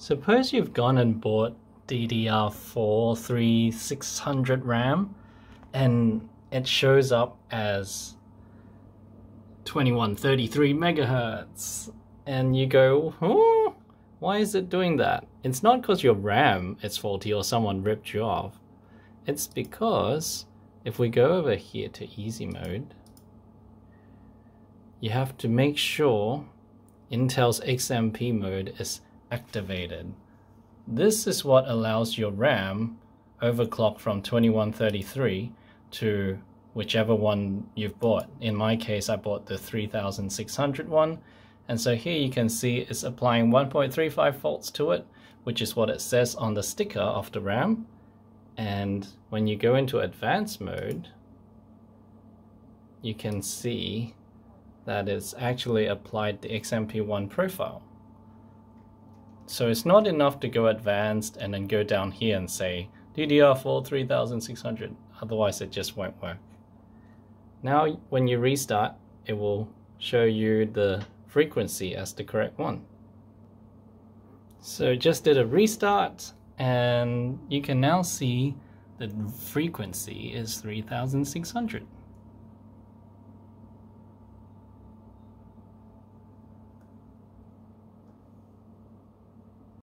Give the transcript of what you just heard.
Suppose you've gone and bought DDR4 3600 RAM and it shows up as 2133 megahertz and you go, why is it doing that? It's not because your RAM is faulty or someone ripped you off. It's because if we go over here to easy mode, you have to make sure Intel's XMP mode is activated. This is what allows your RAM overclock from 2133 to whichever one you've bought. In my case, I bought the 3600 one. And so here you can see it's applying 1.35 volts to it, which is what it says on the sticker of the RAM. And when you go into advanced mode, you can see that it's actually applied the XMP1 profile. So it's not enough to go advanced and then go down here and say DDR4 3600, otherwise it just won't work. Now when you restart, it will show you the frequency as the correct one. So just did a restart and you can now see the frequency is 3600.